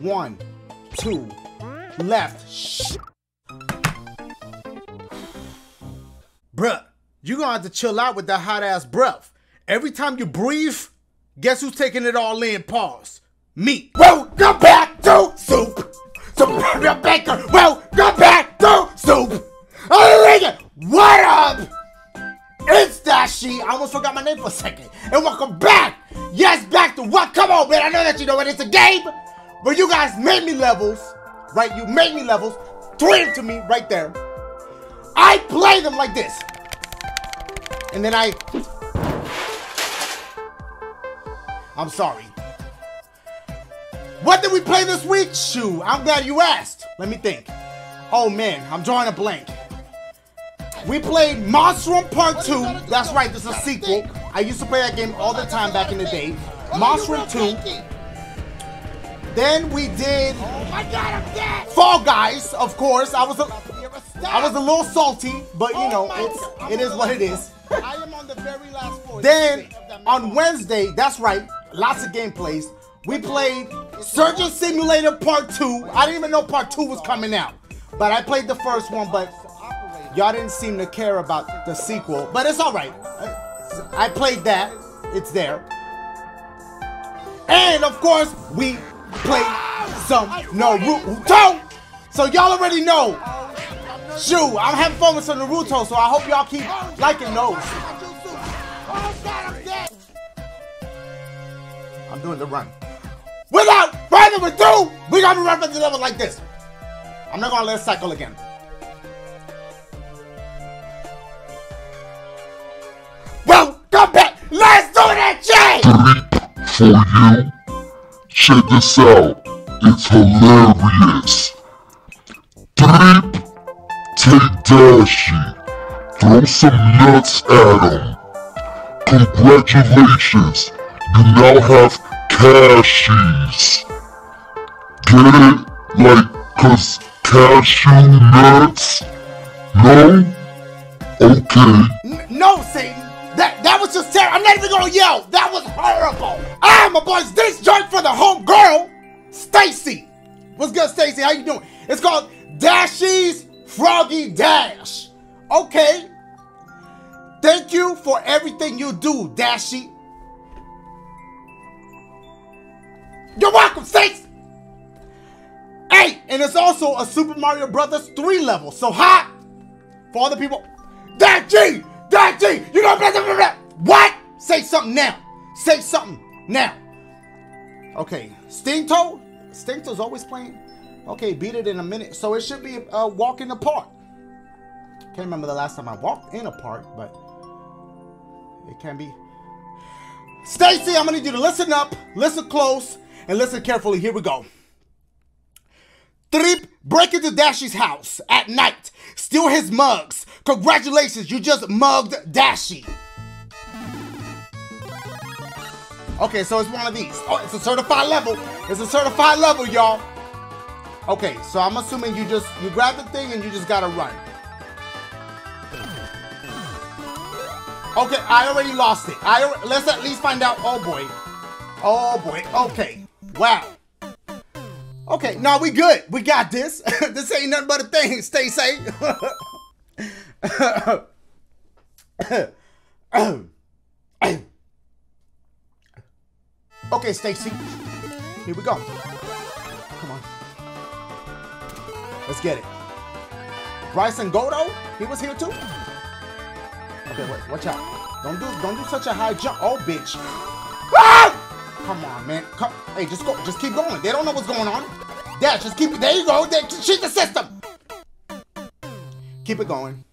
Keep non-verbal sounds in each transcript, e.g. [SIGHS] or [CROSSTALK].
One, two, left. Shh. Bruh, you gonna have to chill out with that hot ass breath. Every time you breathe, guess who's taking it all in? Pause. Me. Welcome back to soup. Super Mario Maker. Welcome back to soup. What up? It's Dashie. I almost forgot my name for a second. And welcome back. Yes, back to what? Come on, man. I know that you know it. It's a game where you guys made me levels, right? You made me levels. Three to me right there. I play them like this. And then I. I'm sorry. What did we play this week? Shoo, I'm glad you asked. Let me think. Oh man, I'm drawing a blank. We played Monster Part 2. That's right, this is a sequel. I used to play that game all the time back in the day. Monster 2. Then we did Oh my god, I'm dead! Fall Guys, of course. I was a, I was a little salty, but you know, Oh it's my- it is what it is. I am on the very last floor. Then on Wednesday, that's right, lots of gameplays. We played Surgeon Simulator Part 2. I didn't even know Part 2 was coming out. But I played the first one, but y'all didn't seem to care about the sequel. But it's alright. I played that. It's there. And of course, we played some Naruto. So y'all already know. Shoo, I'm having fun with some Naruto, so I hope y'all keep liking those. I'm doing the run. Without further ado, we gotta run for the level like this. I'm not gonna let it cycle again. Well, come back. Let's do that shit. for you. Check this out. It's hilarious. Drip, take Dashie. Throw some nuts at him. Congratulations. You now have cashies. Get it? Like, cause cashew nuts? No? Okay. N- no, Satan. That that was just terrible. I'm not even gonna yell. That was horrible. Ah, my boys, this joint for the home girl, Stacy. What's good, Stacy? How you doing? It's called Dashie's Froggy Dash. Okay. Thank you for everything you do, Dashie. You're welcome, Stacy. Hey, and it's also a Super Mario Brothers 3 level. So hot for all the people. Dashie! Dashie! You know blah, blah, blah. What? Say something now. Say something now. Okay, Stingto? Stingto's always playing? Okay, beat it in a minute. So it should be uh, a walk in the park. Can't remember the last time I walked in a park, but it can be. Stacy, I'm gonna need you to listen up, listen close, and listen carefully. Here we go. Trip, break into Dashie's house at night, steal his mugs. Congratulations, you just mugged Dashie. Okay, so it's one of these. Oh, it's a certified level. It's a certified level, y'all. Okay, so I'm assuming you just you grab the thing and you just gotta run. Okay, I already lost it. I let's at least find out. Oh boy. Oh boy. Okay. Wow. Okay, now we good. We got this. [LAUGHS] this ain't nothing but a thing. Stay safe. [COUGHS] okay, Stacy. Here we go. Come on. Let's get it. Bryson Godo, he was here too. Okay, wait, watch out. Don't do don't do such a high jump. Oh bitch. Ah! Come on, man. Come, hey, just go. Just keep going. They don't know what's going on. Yeah, just keep it. There you go. There, cheat the system. Keep it going.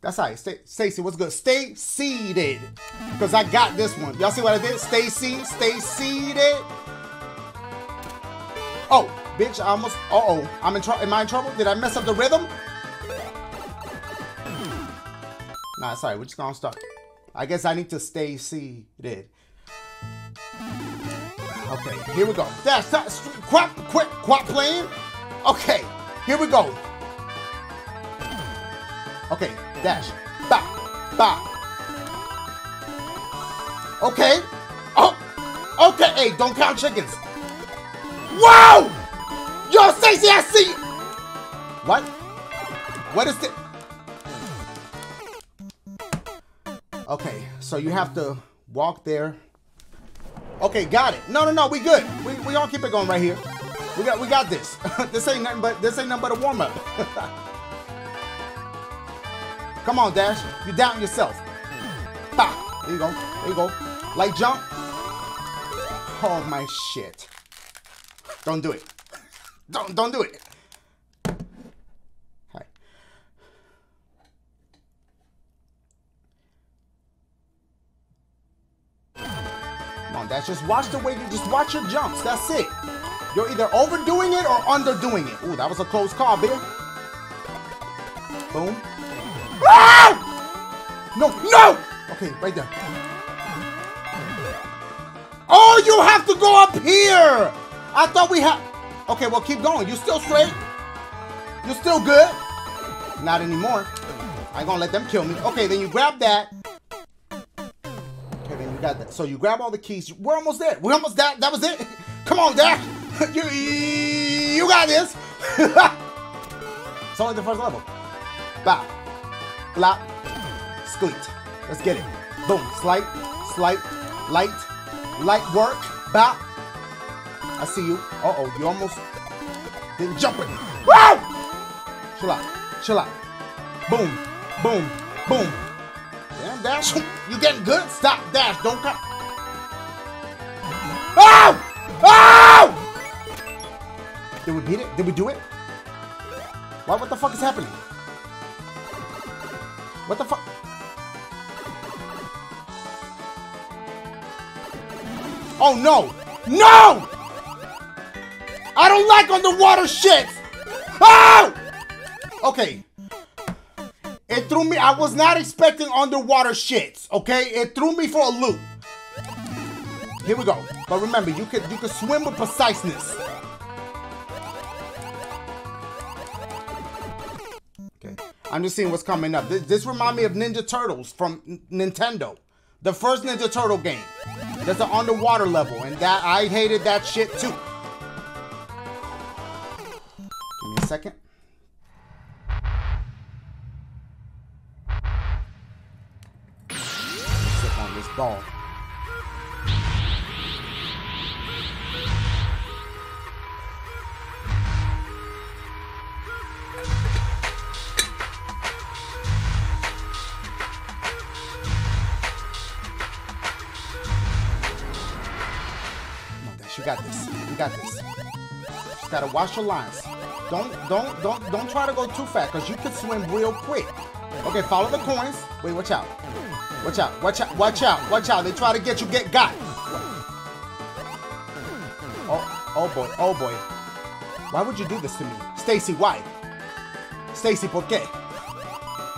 That's all right. Stay, Stacy, what's good? Stay seated. Because I got this one. Y'all see what I did? Stay seated. Stay seated. Oh, bitch, I almost. Uh oh. I'm in trouble. Am I in trouble? Did I mess up the rhythm? Nah, sorry. We're just gonna start. I guess I need to stay seated. Okay, here we go. That's that's quack quit quack playing. Okay, here we go. Okay, dash. Ba ba. Okay. Oh. Okay. Hey, don't count chickens. Wow. Yo, Stacy, I see you. What? What is it? Okay, so you have to walk there. Okay, got it. No, no, no, we good. We we gonna keep it going right here. We got we got this. [LAUGHS] this ain't nothing but this ain't nothing but a warm up. [LAUGHS] Come on, Dash. You down yourself. Bah. There you go. There you go. Light jump. Oh my shit. Don't do it. Don't don't do it. On, Dash. Just watch the way you just watch your jumps. That's it. You're either overdoing it or underdoing it. Ooh, that was a close call, Bill. Boom. Ah! No, no! Okay, right there. Oh, you have to go up here! I thought we had... Okay, well, keep going. You still straight? You still good? Not anymore. I ain't gonna let them kill me. Okay, then you grab that. Got that. So you grab all the keys. We're almost there. We're almost there. That was it. [LAUGHS] Come on, Dash. [LAUGHS] You, you got this. [LAUGHS] it's only the first level. Bow. Flap. Squeak. Let's get it. Boom. Slight. Slight. Light. Light work. Bow. I see you. Uh-oh. You almost didn't jump it. Woo! Chill out. Chill out. Boom. Boom. Boom. Dash. You getting good? Stop, Dash. Don't come. Oh! Oh! Did we beat it? Did we do it? Why? what the fuck is happening? What the fuck? Oh no! No! I don't like underwater shit! Oh! Okay. It threw me, I was not expecting underwater shits, okay? It threw me for a loop. Here we go. But remember, you could you could swim with preciseness. Okay. I'm just seeing what's coming up. This, this remind me of Ninja Turtles from Nintendo. The first Ninja Turtle game. There's an underwater level, and that I hated that shit too. Give me a second. Ball. You got this. You got this. Just gotta watch your lines. Don't, don't, don't, don't try to go too fast, cause you could swim real quick. Okay, follow the coins. Wait, watch out. Watch out. Watch out. Watch out. Watch out. They try to get you get got. Oh, oh boy. Oh boy. Why would you do this to me, Stacy? Why? Stacy, por qué?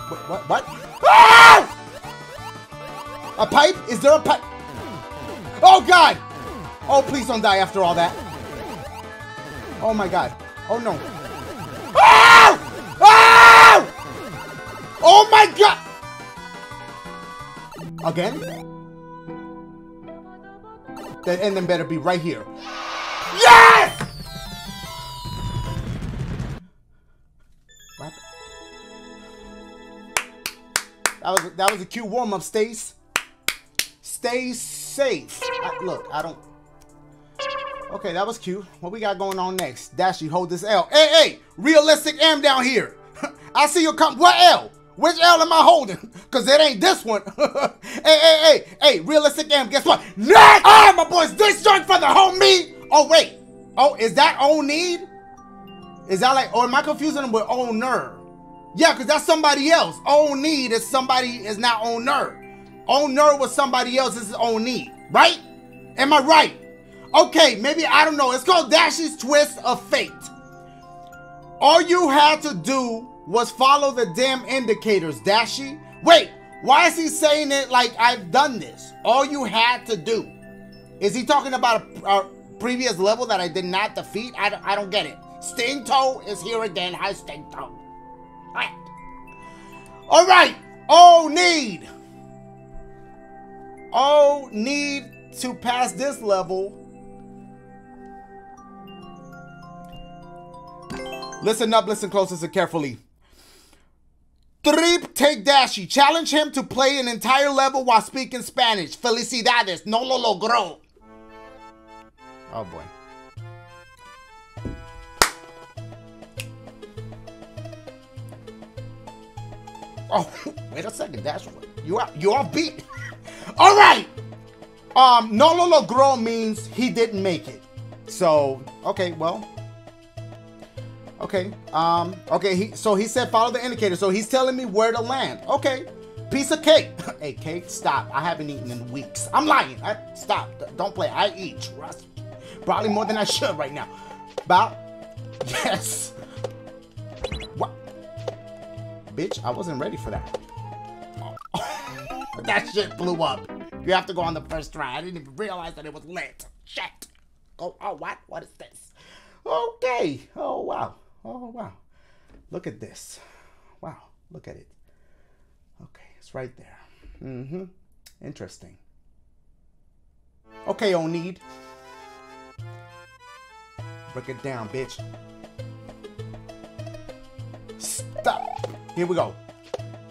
What? What? what? Ah! A pipe? Is there a pipe? Oh God! Oh, please don't die after all that. Oh my God. Oh no. Oh! Oh! Oh my God! Again? The ending better be right here. Yes! What? That was that was a cute warm up, Stace. Stay safe. I, look, I don't. Okay, that was cute. What we got going on next? Dashie, hold this L. Hey, hey, realistic M down here. [LAUGHS] I see you come. What L? Which L am I holding? [LAUGHS] Cause it ain't this one. [LAUGHS] hey, hey, hey, hey, realistic M. Guess what? Next! Ah, my boys, this joint for the homie. Oh wait. Oh, is that own need? Is that like? Or am I confusing them with owner? Yeah, cause that's somebody else. Own need is somebody is not owner. Owner was somebody else's own need, right? Am I right? Okay, maybe I don't know. It's called Dashie's Twist of Fate. All you had to do was follow the damn indicators, Dashie. Wait, why is he saying it like I've done this? All you had to do. Is he talking about a, a previous level that I did not defeat? I I don't get it. Sting Toe is here again. Hi, Sting Toe. Alright. All right. Oh, need. Oh, need to pass this level. Listen up, listen close, listen carefully. Three, take Dashie. Challenge him to play an entire level while speaking Spanish. Felicidades, no lo logró. Oh boy. Oh, [LAUGHS] wait a second, Dash. You are you are beat. [LAUGHS] All right. Um, no lo logró means he didn't make it. So, okay, well. Okay. Um, okay, he so he said follow the indicator. So he's telling me where to land. Okay. Piece of cake. [LAUGHS] hey, cake, stop. I haven't eaten in weeks. I'm lying. I, stop. Don't play. I eat. Trust. Probably more than I should right now. About [LAUGHS] yes. What? Bitch, I wasn't ready for that. [LAUGHS] that shit blew up. You have to go on the first try. I didn't even realize that it was lit. Shit. Oh, oh, what? What is this? Okay. Oh, wow. Oh, wow. Look at this. Wow. Look at it. Okay, it's right there. Mm-hmm. Interesting. Okay, Onid. Break it down, bitch. Stop. Here we go.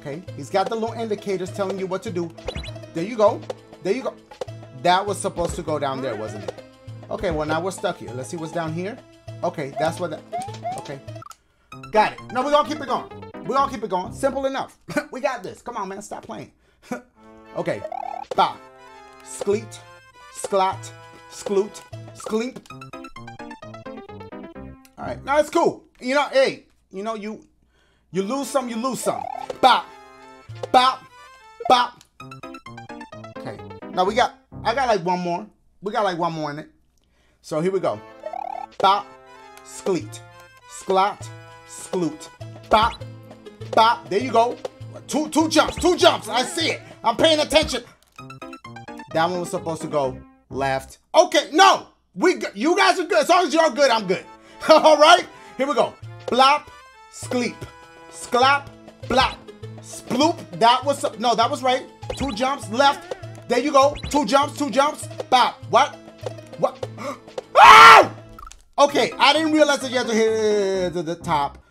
Okay, he's got the little indicators telling you what to do. There you go. There you go. That was supposed to go down there, wasn't it? Okay, well now we're stuck here. Let's see what's down here. Okay, that's what that... Got it. No, we're gonna keep it going. We're gonna keep it going. Simple enough. [LAUGHS] we got this. Come on, man. Stop playing. [LAUGHS] okay. Ba. Skleet. Sklat. Skloot. Skleep. Alright. Now it's cool. You know, hey, you know, you you lose some, you lose some. Bop. Bop. Bop. Okay. Now we got I got like one more. We got like one more in it. So here we go. Bop. Skleet. Sklat. Skloot. Bop. Bop. There you go. Two two jumps. Two jumps. I see it. I'm paying attention. That one was supposed to go left. Okay, no. We you guys are good. As long as you're good, I'm good. [LAUGHS] All right. Here we go. Blop. Skleep. Sklap. Blop. Sploop. That was no. That was right. Two jumps left. There you go. Two jumps. Two jumps. Bop. What? What? [GASPS] Ah! Okay, I didn't realize that you had to hit the top.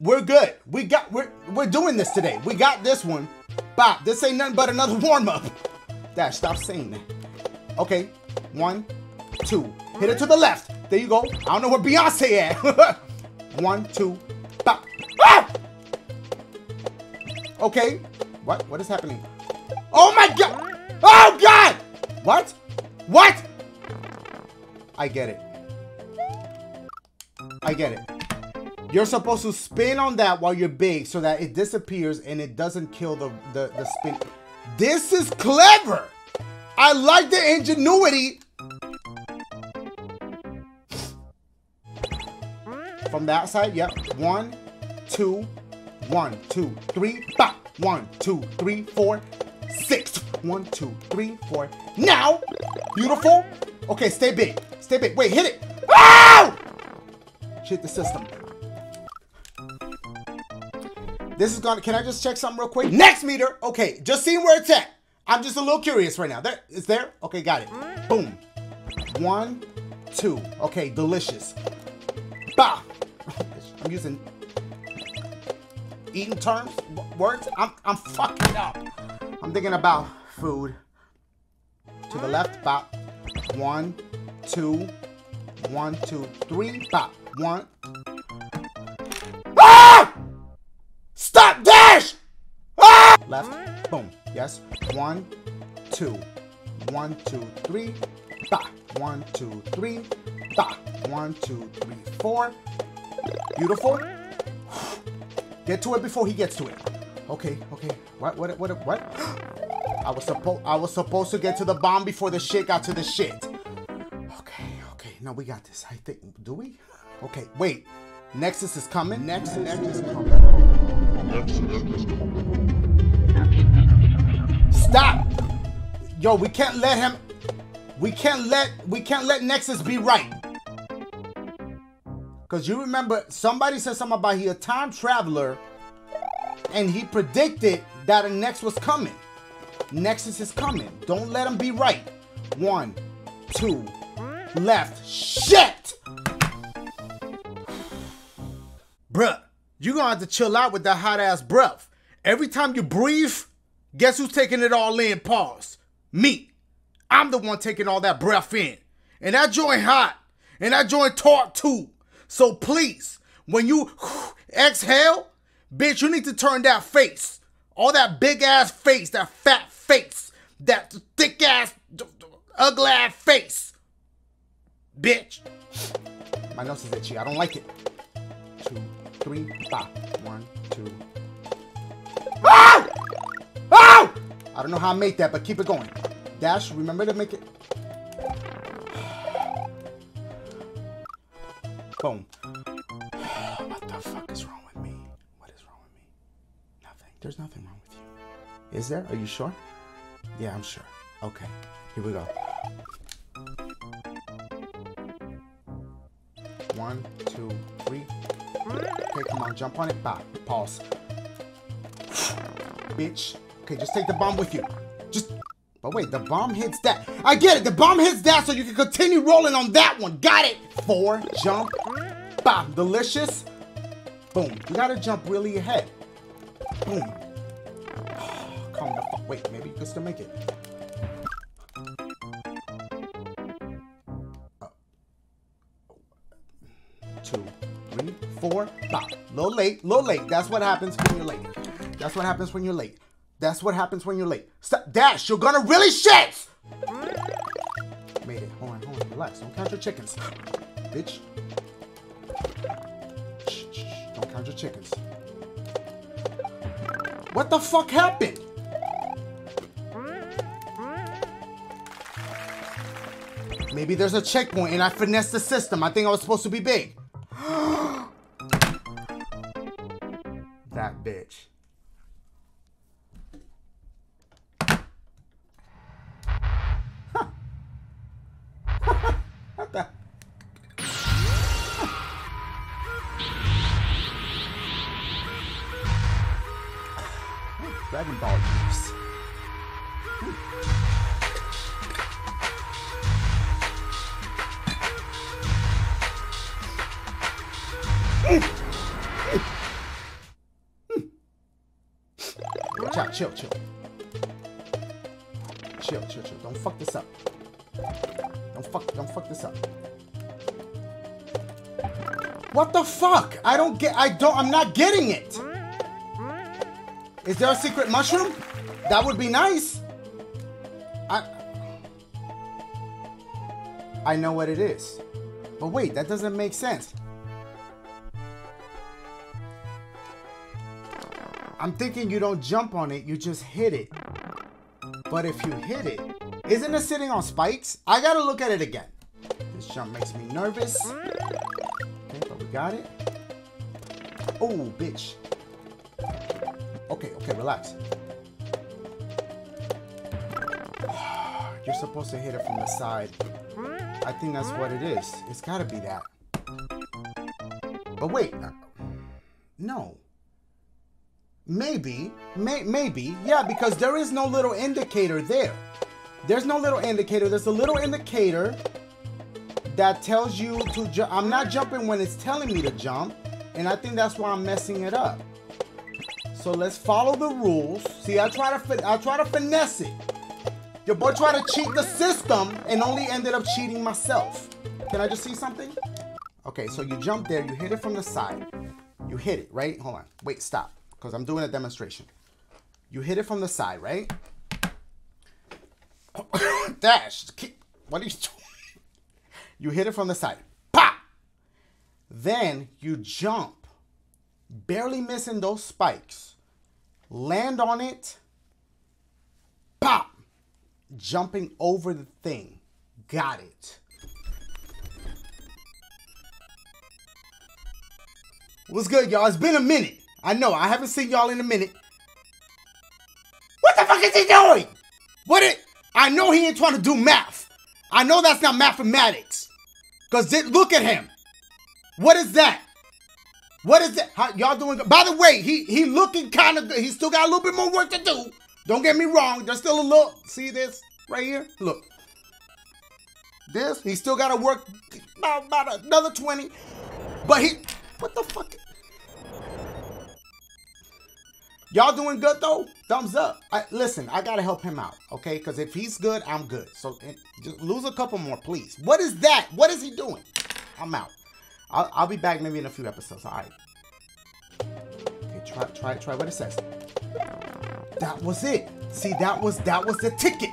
We're good. We got we're we're doing this today. We got this one. Bop. This ain't nothing but another [LAUGHS] warm up. Dash. Stop saying that. Okay. One, two. Hit it to the left. There you go. I don't know where Beyonce at. [LAUGHS] one, two. Bop. Ah! Okay. What? What is happening? Oh my god! Oh god! What? What? I get it. I get it. You're supposed to spin on that while you're big so that it disappears and it doesn't kill the, the, the spin. This is clever. I like the ingenuity. From that side, yep. One, two, one, two, three, bop. One, two, three, four, six. One, two, three, four. Now, beautiful. Okay, stay big. Stay big. Wait, hit it. Ow! Shit the system. This is gonna, can I just check something real quick? Next meter. Okay, just seeing where it's at. I'm just a little curious right now. There, is there? Okay, got it. Boom. One, two. Okay, delicious. Bah. [LAUGHS] I'm using eating terms, words. I'm, I'm fucking up. I'm thinking about food. To the left, bop. One, two, one, two, three, bop. One. Yes. One, two, one, two, three, bop. One, two, three, bop. One, two, three, four. Beautiful. [SIGHS] Get to it before he gets to it. Okay, okay. What, what, what, what? [GASPS] I was supposed, I was supposed to get to the bomb before the shit got to the shit. Okay, okay. No, we got this. I think. Do we? Okay, wait. Nexus is coming. Nexus, Nexus is coming. Stop. Yo, we can't let him. We can't let. We can't let Nexus be right. Because you remember, somebody said something about he a time traveler and he predicted that a Nex was coming. Nexus is coming. Don't let him be right. One, two, left. Shit! Bruh, you gonna have to chill out with that hot ass breath. Every time you breathe, guess who's taking it all in? Pause. Me. I'm the one taking all that breath in. And that joint hot. And that joint taut too. So please, when you [SIGHS] exhale, bitch, you need to turn that face. All that big ass face, that fat face, that thick ass, ugly ass face. Bitch. My nose is itchy. I don't like it. Two, three, five. One, two. I don't know how I made that, but keep it going. Dash, remember to make it. [SIGHS] Boom. [SIGHS] What the fuck is wrong with me? What is wrong with me? Nothing. There's nothing wrong with you. Is there? Are you sure? Yeah, I'm sure. Okay. Here we go. One, two, three. Okay, come on, jump on it. Bye. Pause. [SIGHS] Bitch. Okay, just take the bomb with you. Just. But wait, the bomb hits that. I get it. The bomb hits that so you can continue rolling on that one. Got it. Four, jump. Bam. Delicious. Boom. You gotta jump really ahead. Boom. [SIGHS] Come the fuck. Wait, maybe you can still make it. Uh, two, three, four, five. Little late, little late. That's what happens when you're late. That's what happens when you're late. That's what happens when you're late. Stop, Dash, you're gonna really shit! Made it. Hold on, hold on, relax. Don't count your chickens. Bitch. Shh, shh. Don't count your chickens. What the fuck happened? Maybe there's a checkpoint and I finessed the system. I think I was supposed to be big. [GASPS] that bitch. Chill, chill. Chill, chill, chill. Don't fuck this up. Don't fuck, don't fuck this up. What the fuck? I don't get, I don't, I'm not getting it. Is there a secret mushroom? That would be nice. I, I know what it is. But wait, that doesn't make sense. I'm thinking you don't jump on it, you just hit it. But if you hit it, isn't it sitting on spikes? I gotta look at it again. This jump makes me nervous. Okay, but we got it. Oh, bitch. Okay, okay, relax. [SIGHS] You're supposed to hit it from the side. I think that's what it is. It's gotta be that. But wait. Maybe, may, maybe, yeah, because there is no little indicator there. There's no little indicator. There's a little indicator that tells you to jump. I'm not jumping when it's telling me to jump, and I think that's why I'm messing it up. So let's follow the rules. See, I try to I try to finesse it. Your boy tried to cheat the system and only ended up cheating myself. Can I just see something? Okay, so you jump there, you hit it from the side. You hit it, right? Hold on. Wait, stop. Because I'm doing a demonstration. You hit it from the side, right? [COUGHS] Dash. Keep, what are you doing? You hit it from the side. Pop! Then you jump, barely missing those spikes. Land on it. Pop! Jumping over the thing. Got it. What's good, y'all? It's been a minute. I know, I haven't seen y'all in a minute. What the fuck is he doing? What it? I know he ain't trying to do math. I know that's not mathematics. Cause it, look at him. What is that? What is that? How, y'all doing? By the way, he he looking kind of good. He still got a little bit more work to do. Don't get me wrong. There's still a little. See this right here? Look. This he still got to work about, about another twenty. But he, what the fuck? Y'all doing good though? Thumbs up. I, listen, I gotta help him out, okay? Because if he's good, I'm good. So just lose a couple more, please. What is that? What is he doing? I'm out. I'll, I'll be back maybe in a few episodes. All right. Okay, try, try, try what it says. That was it. See, that was that was the ticket.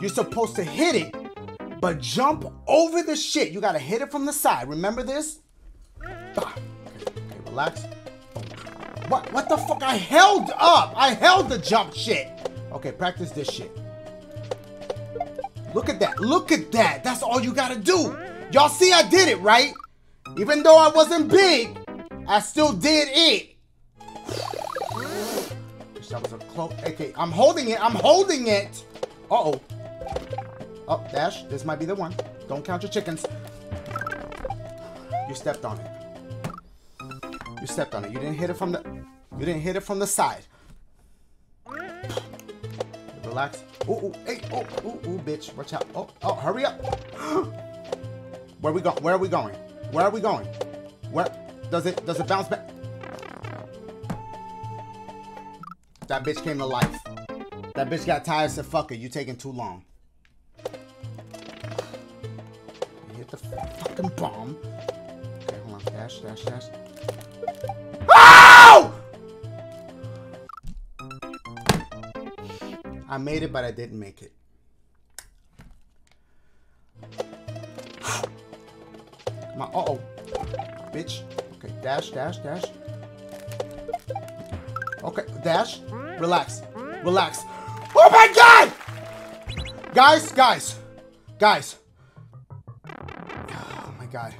You're supposed to hit it, but jump over the shit. You gotta hit it from the side. Remember this? Okay, relax. What what the fuck? I held up. I held the jump shit. Okay, practice this shit. Look at that. Look at that. That's all you gotta do. Y'all see I did it, right? Even though I wasn't big, I still did it. That was a close. Okay, I'm holding it. I'm holding it. Uh oh. Oh, Dash, this might be the one. Don't count your chickens. You stepped on it. You stepped on it. You didn't hit it from the. You didn't hit it from the side. Relax. Ooh, ooh, hey, oh, ooh, ooh, bitch. Watch out. Oh, oh, hurry up. [GASPS] Where we go? Where are we going? Where are we going? Where does it does it bounce back? That bitch came to life. That bitch got tired and said, fuck it, you taking too long. You [SIGHS] hit the fucking bomb. Okay, hold on. Dash, dash, dash. I made it, but I didn't make it. [GASPS] My. Uh-oh. Bitch. Okay, dash, dash, dash. Okay, dash. Relax. Relax. Oh my god! Guys, guys. Guys. Oh my god.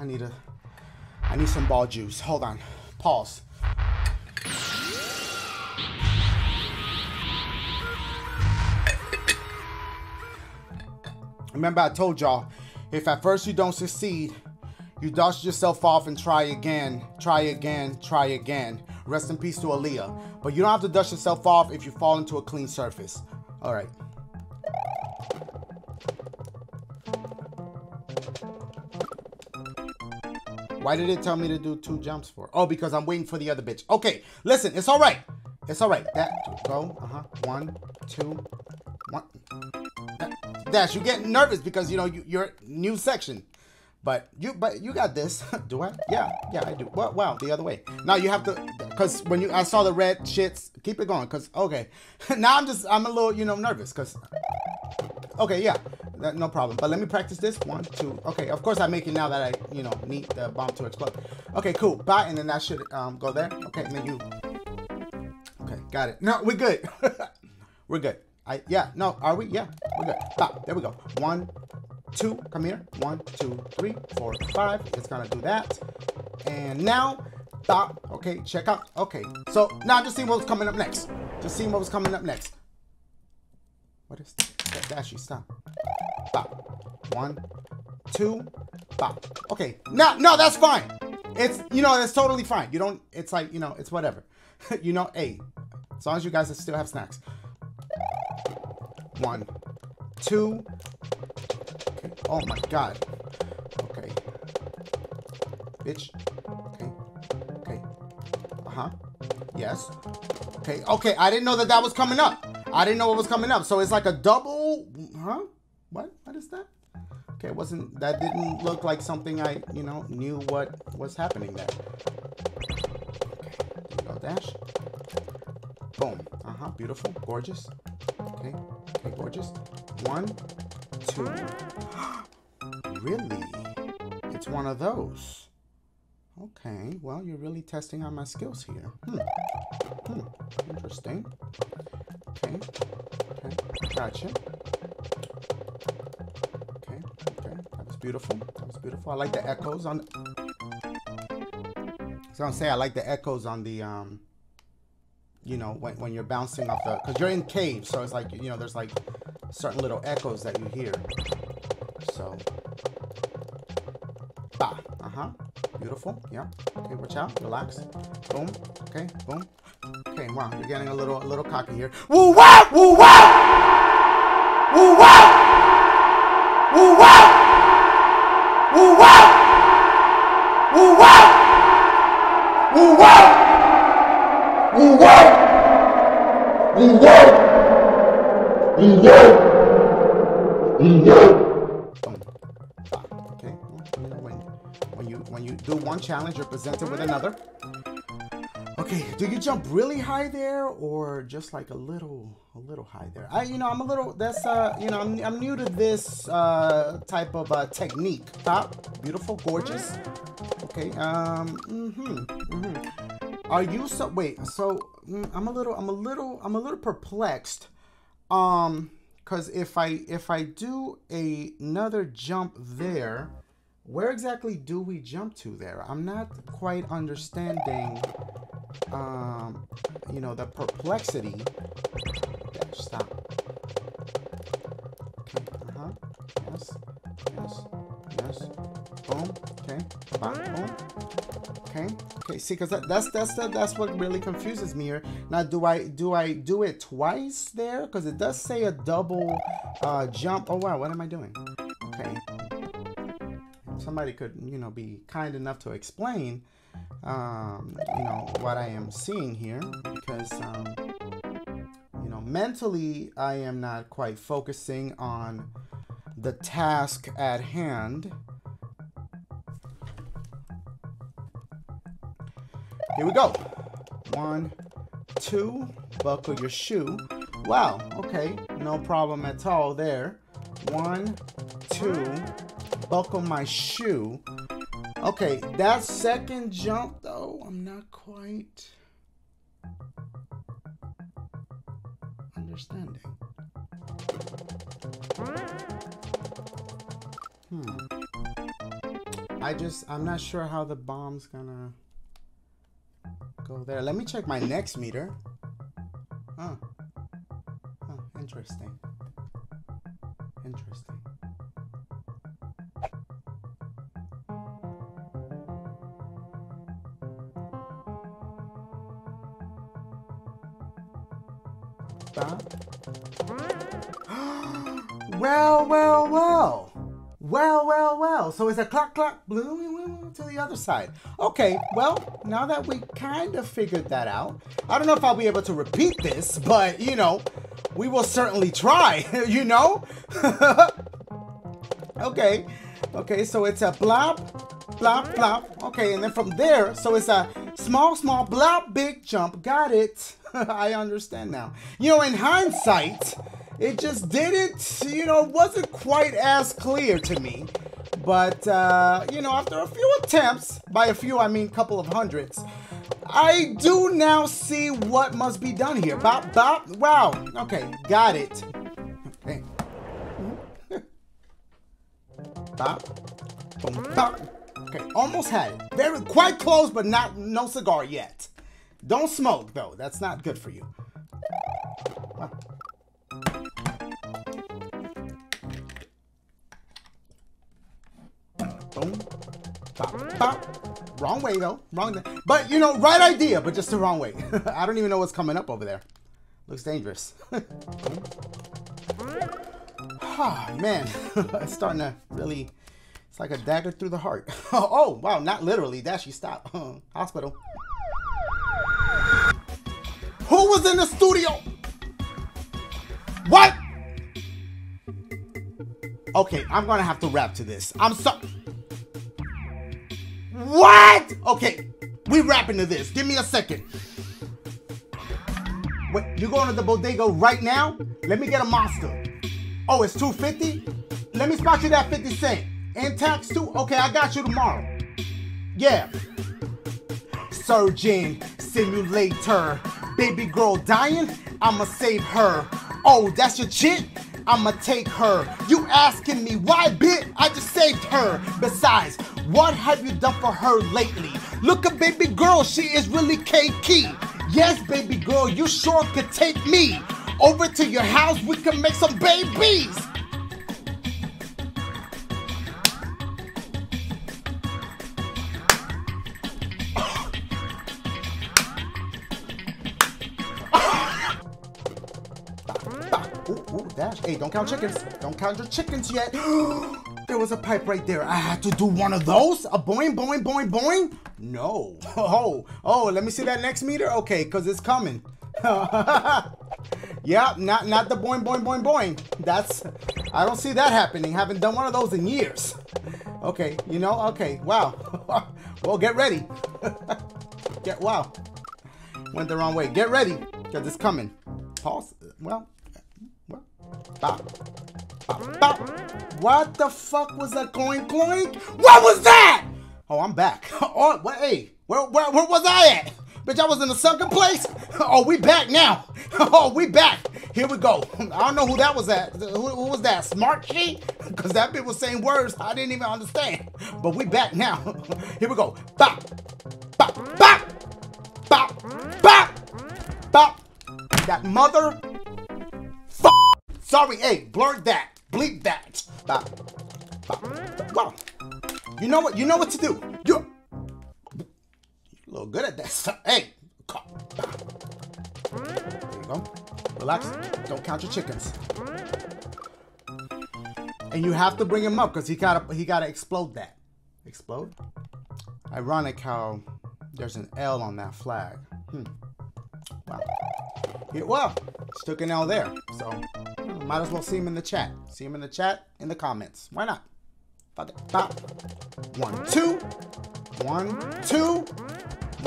I need a I need some ball juice. Hold on. Pause. Remember I told y'all, if at first you don't succeed, you dust yourself off and try again, try again, try again. Rest in peace to Aaliyah. But you don't have to dust yourself off if you fall into a clean surface. All right. Why did it tell me to do two jumps for? Oh, because I'm waiting for the other bitch. Okay, listen, it's all right. It's all right. That, go, uh-huh. One, two. Dash, you get nervous because, you know, you, you're new section. But you, but you got this. [LAUGHS] do I? Yeah, yeah, I do. Well, wow, the other way. Now you have to, cause when you, I saw the red shits. Keep it going, cause okay. [LAUGHS] now I'm just, I'm a little, you know, nervous, cause. Okay, yeah, that, no problem. But let me practice this. One, two. Okay, of course I make it now that I, you know, need the bomb to explode. Okay, cool. Bye, and then that should um go there. Okay, and then you. Okay, got it. No, [LAUGHS] we're good. we're good. I yeah. No, are we? Yeah, we're good. Stop. There we go. One, two, come here. One, two, three, four, five. It's gonna do that. And now, stop. Okay, check out. Okay, so now just see what's coming up next. Just see what's coming up next. What is that? Dashie, stop. Stop. One, two, stop. Okay, no, no, that's fine. It's, you know, it's totally fine. You don't, it's like, you know, it's whatever. [LAUGHS] you know, hey, as long as you guys still have snacks. One, two. Oh my god. Okay. Bitch. Okay. Okay. Uh-huh. Yes. Okay. Okay. I didn't know that that was coming up. I didn't know what was coming up. So it's like a double. Huh? What? What is that? Okay. Wasn't. That didn't look like something I, you know, knew what was happening there. Okay. There. Dash. Boom. Uh-huh. Beautiful. Gorgeous. Okay. Okay. Gorgeous. One two. [GASPS] really? It's one of those. Okay, well, you're really testing out my skills here. Hmm. Hmm. Interesting. Okay. Okay. Gotcha. Okay. Okay. That was beautiful. That was beautiful. I like the echoes on. So I'm saying I like the echoes on the um. You know when when you're bouncing off the because you're in caves, so it's like you know there's like certain little echoes that you hear. So, bah, uh-huh, beautiful, yeah. Okay, watch out, relax. Boom, okay, boom. Okay, wow, you're getting a little, a little cocky here. Woo wow, woo Okay. When, when you when you do one challenge, you're presented with another. Okay, do you jump really high there or just like a little a little high there? I you know, I'm a little that's uh, you know, I'm, I'm new to this uh type of uh technique. Top, beautiful, gorgeous. Okay. Um mhm. Mhm. Are you so wait, so mm, I'm a little I'm a little I'm a little perplexed. Um cuz if I if I do a, another jump there, where exactly do we jump to there? I'm not quite understanding um, you know, the perplexity. Stop. Okay, uh-huh. Yes, yes, yes. Boom. Okay. Bop, boom. Okay. Okay. See, because that, that's that's the, that's what really confuses me here. Now, do I do I do it twice there? Because it does say a double uh, jump. Oh wow, what am I doing? Okay. Somebody could you know be kind enough to explain um, you know, what I am seeing here because, um, you know, mentally I am not quite focusing on the task at hand. Here we go. One, two, buckle your shoe. Wow, okay, no problem at all there. One, two, buckle my shoe. Okay, that second jump though, I'm not quite understanding. Hmm. I just, I'm not sure how the bomb's gonna go there. Let me check my next meter. Huh. Huh, interesting. Interesting. [GASPS] Well, well, well. Well, well, well. So it's a clock, clock, blue to the other side. Okay, well, now that we kind of figured that out, I don't know if I'll be able to repeat this, but, you know, we will certainly try, [LAUGHS] you know? [LAUGHS] okay, okay, so it's a blob, blob, blob. Okay, and then from there, so it's a small, small, blob, big jump. Got it. [LAUGHS] I understand now. You know, in hindsight, it just didn't, you know, wasn't quite as clear to me. But, uh, you know, after a few attempts, by a few I mean couple of hundreds, I do now see what must be done here. Bop, bop. Wow. Okay, got it. Okay. [LAUGHS] bop. Boom, bop. Okay, almost had it. Very quite close, but not no cigar yet. Don't smoke though. That's not good for you. Bop, bop. Wrong way though. Wrong. But you know, right idea, but just the wrong way. [LAUGHS] I don't even know what's coming up over there. Looks dangerous. oh [LAUGHS] man, [LAUGHS] it's starting to really. It's like a dagger through the heart. oh wow, not literally. Dashie, stop. Hospital. Who was in the studio? What? Okay, I'm gonna have to rap to this. I'm sorry. What? Okay, we rapping to this. Give me a second. Wait, you going to the bodega right now? Let me get a monster. Oh, it's 250? Let me spot you that 50 cent. And tax too? Okay, I got you tomorrow. Yeah. Surgeon, simulator. Baby girl dying? I'ma save her. Oh, that's your chick? I'ma take her. You asking me why, bit? I just saved her. Besides, what have you done for her lately? Look at baby girl, she is really key. Yes, baby girl, you sure could take me over to your house. We can make some babies. [COUGHS] Ooh, ooh, dash. Hey, don't count chickens. Don't count your chickens yet. [GASPS] [GASPS] there was a pipe right there. I had to do one of those? A boing, boing, boing, boing? No. [LAUGHS] Oh, oh, let me see that next meter. Okay, because it's coming. [LAUGHS] Yeah, not not the boing boing boing boing. That's I don't see that happening. Haven't done one of those in years. Okay, you know, okay, wow. [LAUGHS] well, get ready. get wow. Went the wrong way. Get ready, because it's coming. Pause. Well, well. Bop. Bop, bop. What the fuck was that going cloink? What was that? Oh, I'm back. [LAUGHS] Oh, what? Hey, where, where, where was I at? Bitch, I was in a sunken place. [LAUGHS] Oh, we back now. [LAUGHS] Oh, we back. Here we go. I don't know who that was at. Who, who was that? Smart sheet? Because that bitch was saying words I didn't even understand. But we back now. Here we go. Bop. Bop. Bop. Bop. Bop. Bop. That mother. Sorry, hey, blur that. Bleep that. Bop. Wow. You know what? You know what to do. You a little good at that. Hey, there you go. Relax. Don't count your chickens. And you have to bring him up because he gotta he gotta explode that. Explode? Ironic how there's an L on that flag. Hmm. Wow. Yeah, well, took an L there. So might as well see him in the chat. See him in the chat, in the comments. Why not? Fuck it. Bop. One, two. One, two.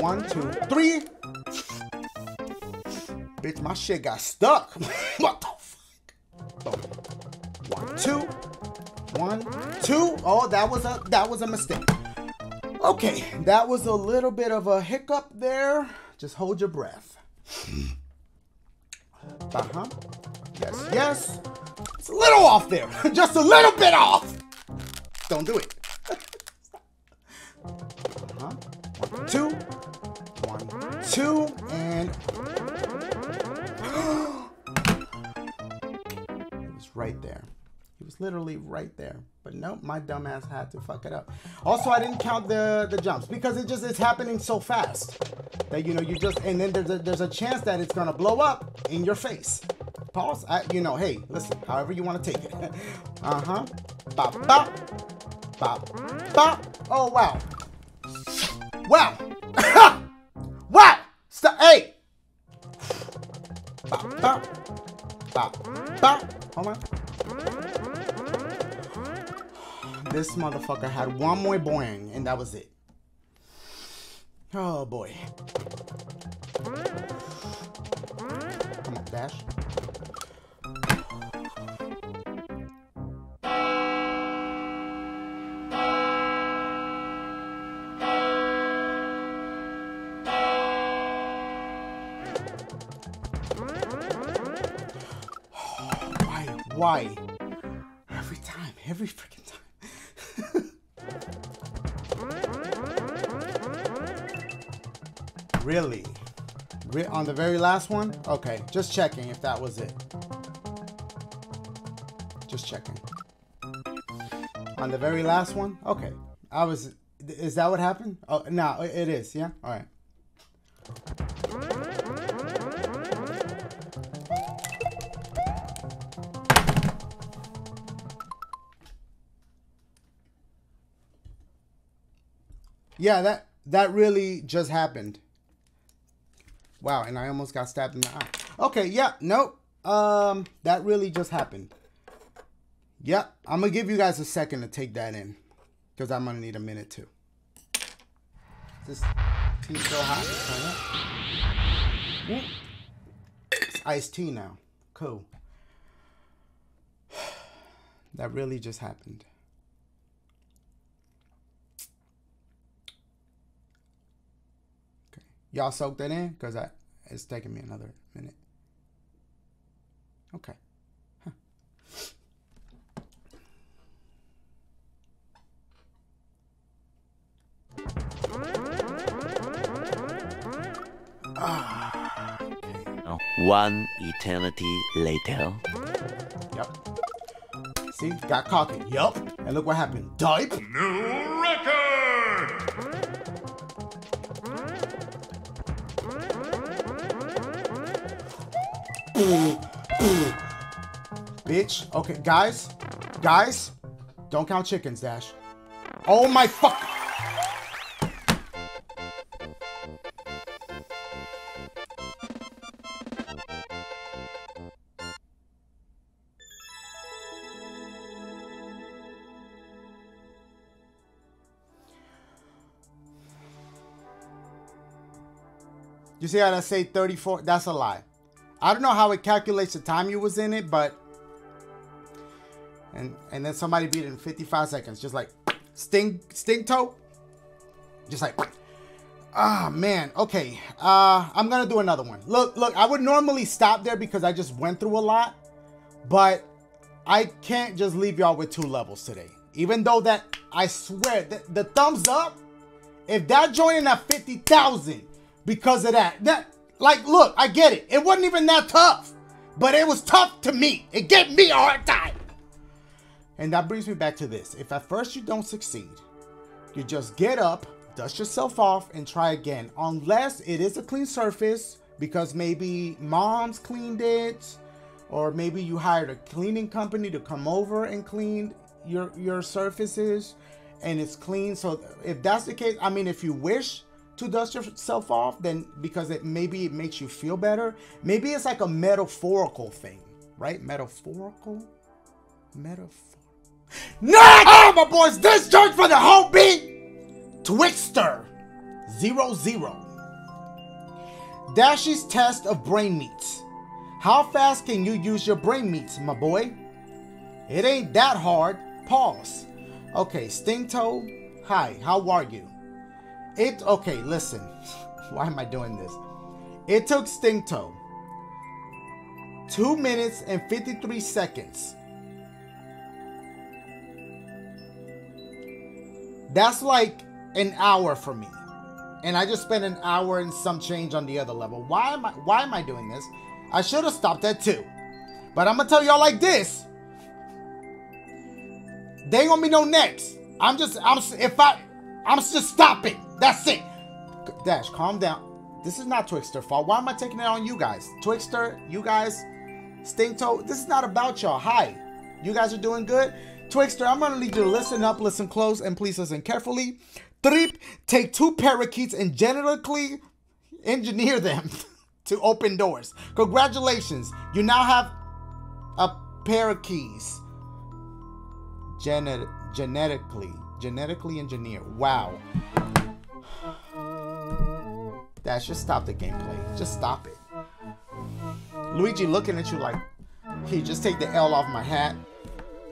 One, two, three. Bitch, my shit got stuck. [LAUGHS] what the fuck? One, two. One, two. Oh, that was a that was a mistake. Okay, that was a little bit of a hiccup there. Just hold your breath. [LAUGHS] Uh-huh. Yes, yes. It's a little off there. [LAUGHS] Just a little bit off. Don't do it. [LAUGHS] uh-huh. One, two. One, two, and [GASPS] it was right there. It was literally right there. But nope, my dumbass had to fuck it up. Also, I didn't count the the jumps because it just it's happening so fast that you know you just and then there's a, there's a chance that it's gonna blow up in your face. Pause. I, you know, hey, listen, however you want to take it. [LAUGHS] uh huh. Bop bop bop bop. Oh wow. Wow. [LAUGHS] wow. Stop. Hey. Bop bop bop bop. Hold on. This motherfucker had one more boing, and that was it. Oh boy. Come on, Dash. Why? Every time, every freaking time. really? Re- on the very last one? Okay, just checking if that was it. Just checking. On the very last one? Okay. I was. Is that what happened? Oh, no, it is. Yeah? Alright. Yeah, that that really just happened. Wow, and I almost got stabbed in the eye. Okay, yeah, nope. Um, that really just happened. Yep, I'm gonna give you guys a second to take that in, because I'm gonna need a minute too. This tea so hot. It's iced tea now. Cool. [SIGHS] That really just happened. Y'all soak that in? Because I it's taking me another minute. Okay. Huh. Ah, okay. One eternity later. Yep. See, got cocky. Yup. And look what happened. Dipe. New Bitch. Okay, guys. Guys. Don't count chickens, Dash. Oh my fuck. You see how I say 34? That's a lie. I don't know how it calculates the time you was in it, but and and then somebody beat it in 55 seconds, just like sting sting toe, just like ah man. Okay, uh, I'm gonna do another one. Look, look, I would normally stop there because I just went through a lot, but I can't just leave y'all with two levels today. Even though that I swear the, the thumbs up, if that joining at 50,000 because of that, that like look, I get it. It wasn't even that tough, but it was tough to me. It gave me a hard time. And that brings me back to this. If at first you don't succeed, you just get up, dust yourself off, and try again. Unless it is a clean surface, because maybe mom's cleaned it, or maybe you hired a cleaning company to come over and clean your your surfaces and it's clean. So if that's the case, I mean if you wish to dust yourself off, then because it maybe it makes you feel better. Maybe it's like a metaphorical thing, right? Metaphorical? Metaphor. No! Oh my boys, this joint for the whole beat! Twixter zero zero. Dashie's test of brain meats. How fast can you use your brain meats, my boy? It ain't that hard. Pause. Okay, Stingtoe. Hi, how are you? It okay, listen. [LAUGHS] Why am I doing this? It took Stingtoe 2 minutes and 53 seconds. That's like an hour for me. And I just spent an hour and some change on the other level. Why am I why am I doing this? I should have stopped at 2. But I'm gonna tell y'all like this. They ain't gonna be no next. I'm just I'm if I I'm just stopping. That's it. Dash, calm down. This is not Twixter fault. Why am I taking it on you guys? Twixter, you guys, Stingtoe, this is not about y'all. Hi. You guys are doing good? Twixter, I'm gonna need you to listen up, listen close, and please listen carefully. Three, take two parakeets and genetically engineer them [LAUGHS] to open doors. Congratulations, you now have a keys. Genet- genetically, genetically engineer. Wow. Dash, just stop the gameplay. Just stop it. Luigi looking at you like, he just take the L off my hat.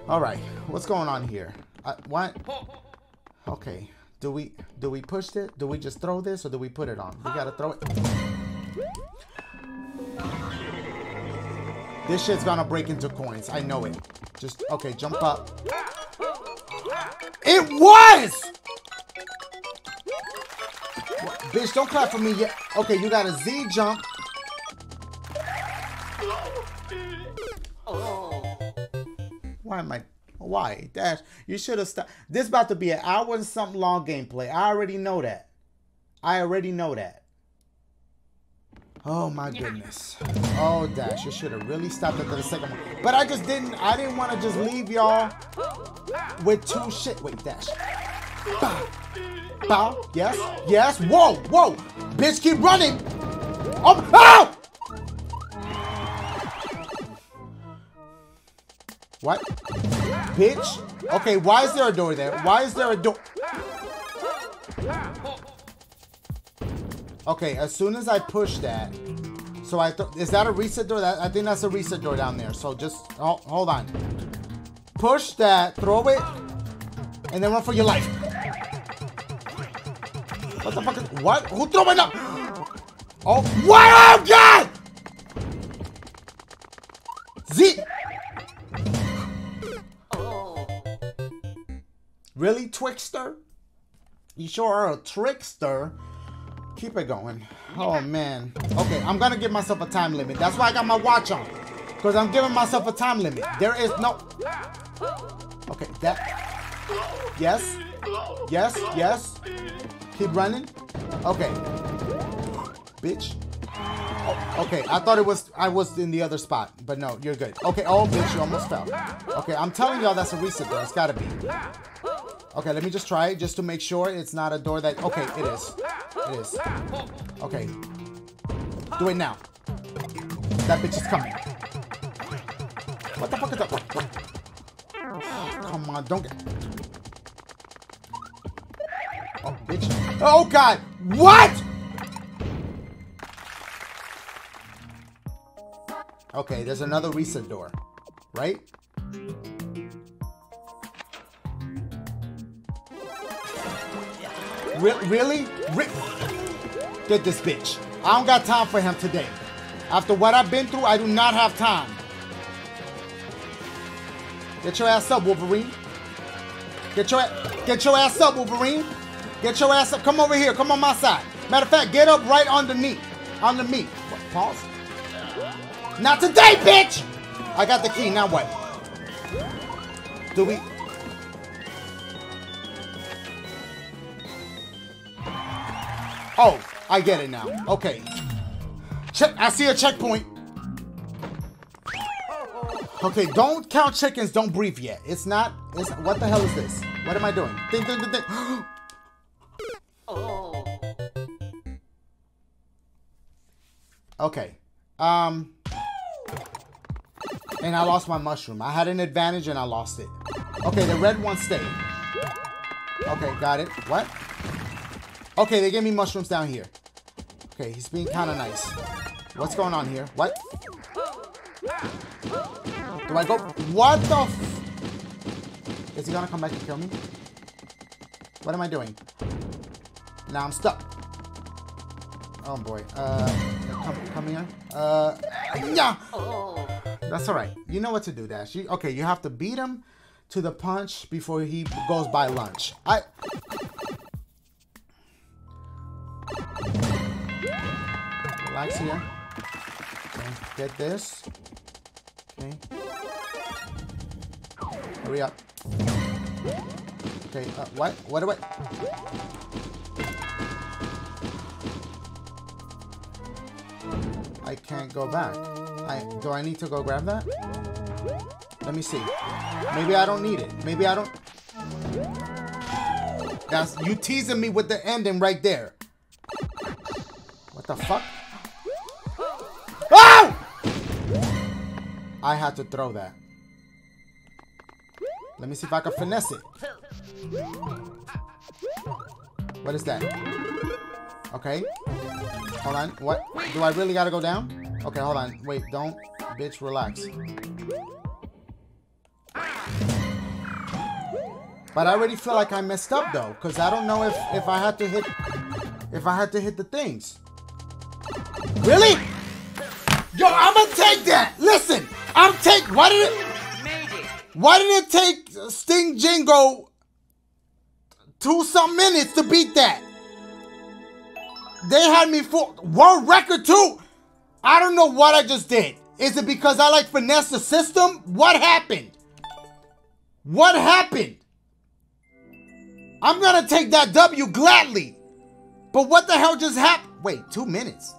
All right, what's going on here? Uh, what? Okay, do we do we push it? Do we just throw this or do we put it on? We gotta throw it. This shit's gonna break into coins. I know it. Just okay, jump up. It was. Bitch, don't clap for me yet. Okay, you got a Z jump. Why am I? Why? Dash, you should have stopped. This about to be an hour and something long gameplay. I already know that. I already know that. Oh my goodness. Oh, Dash, you should have really stopped after the second one. But I just didn't. I didn't want to just leave y'all with two shit. Wait, Dash. Bow. Bow. Yes. Yes. Whoa. Whoa. Bitch, keep running. Oh. Oh! What? Bitch? Okay, why is there a door there? Why is there a door? Okay, as soon as I push that, so I th is that a reset door? That I think that's a reset door down there. So just oh, hold on. Push that, throw it, and then run for your life. What the fuck is what? Who threw my up? Oh, what? Oh God! Z. Really, Twixter? You sure are a trickster. Keep it going. Oh man. Okay, I'm gonna give myself a time limit. That's why I got my watch on. Because I'm giving myself a time limit. There is no. Okay, that. Yes. Yes, yes. Keep running. Okay. Bitch. Oh, okay, I thought it was I was in the other spot, but no, you're good. Okay, oh bitch, you almost fell. Okay, I'm telling y'all that's a reset door. It's gotta be. Okay, let me just try it just to make sure it's not a door that. Okay, it is. It is. Okay. Do it now. That bitch is coming. What the fuck is that? come on, don't get... Oh, bitch. Oh, God! What?! Okay, there's another reset door, right? Re really? Re Get this bitch. I don't got time for him today. After what I've been through, I do not have time. Get your ass up, Wolverine. Get your get your ass up, Wolverine. Get your ass up. Come over here. Come on my side. Matter of fact, get up right underneath. Under me. What, pause. Not today, bitch! I got the key. Now what? Do we? Oh, I get it now. Okay. Check. I see a checkpoint. Okay, don't count chickens. Don't breathe yet. It's not. It's what the hell is this? What am I doing? Think, think, think. Okay. Um. And I lost my mushroom. I had an advantage and I lost it. Okay, the red one stayed. Okay, got it. What? Okay, they gave me mushrooms down here. Okay, he's being kind of nice. What's going on here? What? Do I go? What the f- Is he gonna come back and kill me? What am I doing? Now I'm stuck. Oh boy. Uh, come, come here. Uh, yeah. That's all right. You know what to do, Dash. You, okay, you have to beat him to the punch before he goes by lunch. I. Relax here. Get this. Okay. Hurry up. Okay, uh, what? What do I... I can't go back. I Do I need to go grab that? Let me see. Maybe I don't need it. Maybe I don't... That's... You teasing me with the ending right there. What the fuck? I had to throw that. Let me see if I can finesse it. What is that? Okay. Hold on. What? Do I really gotta go down? Okay, hold on. Wait, don't. Bitch, relax. But I already feel like I messed up though, because I don't know if, if I had to hit if I had to hit the things. Really? Yo, I'm gonna take that. Listen, I'm take. Why did it? Why did it take Sting Jingo two some minutes to beat that? They had me for world record too. I don't know what I just did. Is it because I like finesse the system? What happened? What happened? I'm gonna take that W gladly. But what the hell just happened? Wait, two minutes.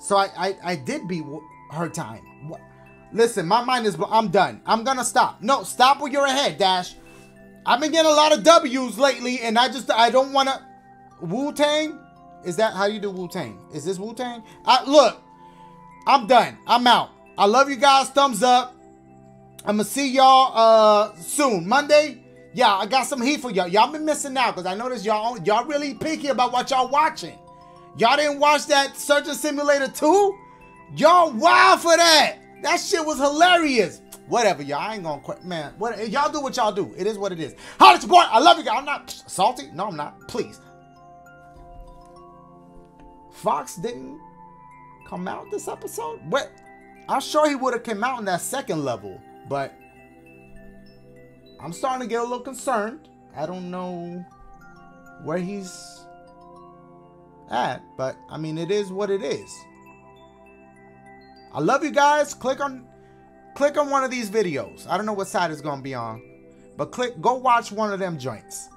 So I, I, I did beat her time. What? Listen, my mind is. I'm done. I'm gonna stop. No, stop where you're ahead, Dash. I've been getting a lot of W's lately, and I just I don't wanna. Wu Tang? Is that how you do Wu Tang? Is this Wu Tang? Look. I'm done. I'm out. I love you guys. Thumbs up. I'm gonna see y'all uh soon. Monday. Yeah, I got some heat for y'all. Y'all been missing out because I noticed y'all y'all really picky about what y'all watching. Y'all didn't watch that Surgeon Simulator 2? Y'all wild for that. That shit was hilarious. Whatever, y'all. I ain't gonna quit. Man, what y'all do what y'all do. It is what it is. How your boy? I love you guys. I'm not salty. No, I'm not. Please. Fox didn't come out this episode? What? I'm sure he would have come out in that second level, but I'm starting to get a little concerned. I don't know where he's at, but I mean, it is what it is. I love you guys. Click on click on one of these videos. I don't know what side it's gonna be on, but click go watch one of them joints.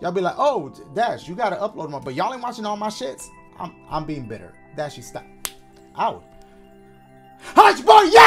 Y'all be like, oh, Dash, you gotta upload more, but y'all ain't watching all my shits. I'm I'm being bitter. Dashie, stop. Out. How's boy? Yeah.